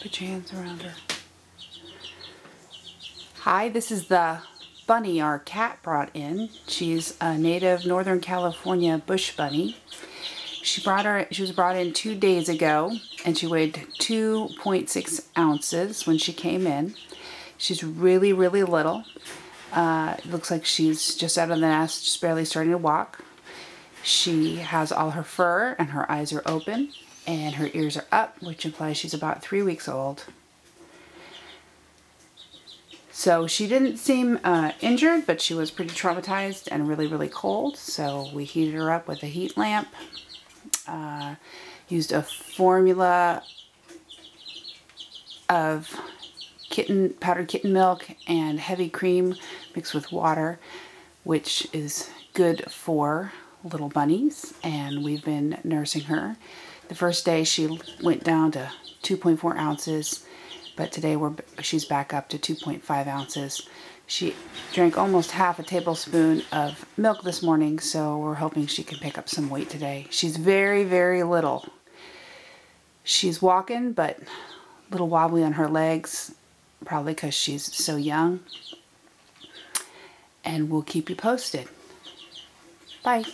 Put your hands around her. Hi, this is the bunny our cat brought in. She's a native Northern California bush bunny. She brought her. She was brought in two days ago, and she weighed 2.6 ounces when she came in. She's really, really little. Uh, looks like she's just out of the nest, just barely starting to walk. She has all her fur, and her eyes are open, and her ears are up, which implies she's about three weeks old. So she didn't seem uh, injured, but she was pretty traumatized and really, really cold. So we heated her up with a heat lamp. Uh, used a formula of kitten powdered kitten milk and heavy cream mixed with water, which is good for little bunnies. And we've been nursing her. The first day she went down to 2.4 ounces but today we're she's back up to 2.5 ounces. She drank almost half a tablespoon of milk this morning, so we're hoping she can pick up some weight today. She's very, very little. She's walking, but a little wobbly on her legs, probably because she's so young. And we'll keep you posted. Bye.